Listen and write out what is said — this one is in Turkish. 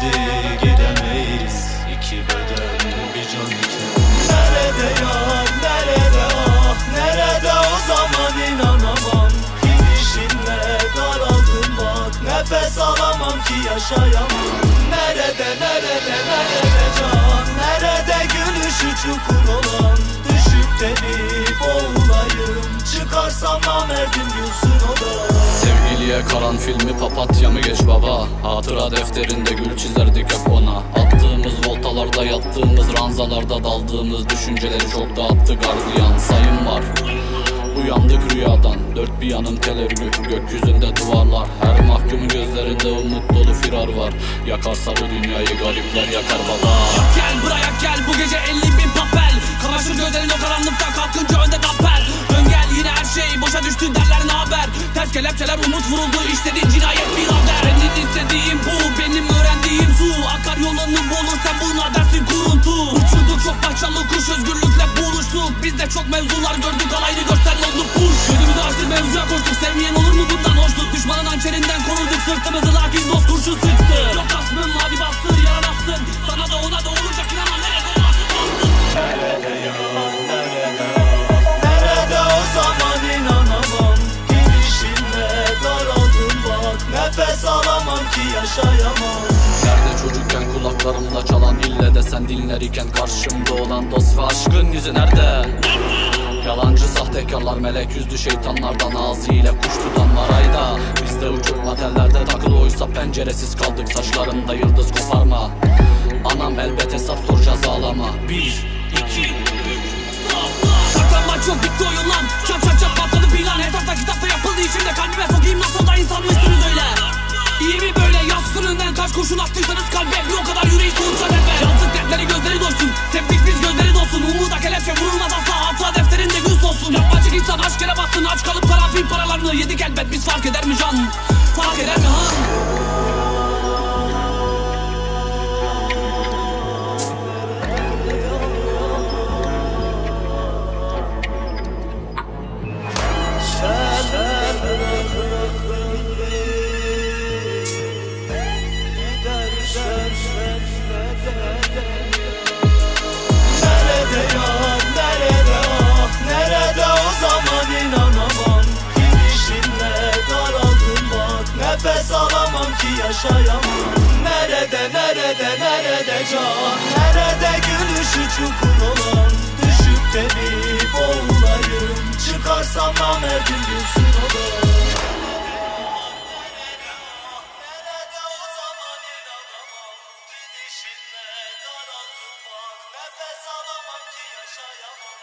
Hadi gidemeyiz. İki beden bir can iken Nerede yar nerede ah? Nerede o zaman? İnanamam. Gidişinle daraldım bak nefes alamam ki yaşayamam. Nerede nerede nerede can? Nerede gülüşü çukur olan? Düşüp de bir boğulayım. Çıkarsam namerdim gülsün o da. Sevgiliye karanfil papatya mı geç baba? Hatıra defterinde gül çizerdik hep ona. Attığımız voltalarda yattığımız ranzalarda Daldığımız düşünceleri çok dağıttı gardiyan. Sayım var. Uyandık rüyadan. Dört bir yanım tel örgü Gökyüzünde duvarlar. Her mahkumun gözlerinde umut dolu firar var. Yakarsa bu dünyayı garipler yakar baba. Gel buraya gel. Bu gece 50 bin papel. Kamaşır gözlerin o karanlıkta. Kalkınca önde damper Ters kelepçeler umut vuruldu işledin cinayet bir haber Senin istediğin bu benim öğrendiğim su. Akar yolunu bulur sen buna dersin kuruntu. Uçurduk çok başarılı kuş özgürlükle buluştuk. Biz de çok mevzular gördük alamam ki yaşayamam. Nerede çocukken kulaklarımda çalan ille de sen dinler iken Karşımda olan dost ve aşkın yüzü nerede? Yalancı sahtekarlar melek yüzlü şeytanlardan ağzıyla kuş tutanlar ayda. Bizde uçurma tellerde takılı oysa penceresiz kaldık saçlarında yıldız koparma Anam elbet hesap soracağız ağlama. Bir, paralarını yedik elbet Biz fark eder mi can yaşayamam. Nerede nerede nerede can? Nerede gülüşü çukur olan Düşüp de bir boğulayım Çıkarsam da namerdim gülsün o da Nefes alamam ki yaşayamam.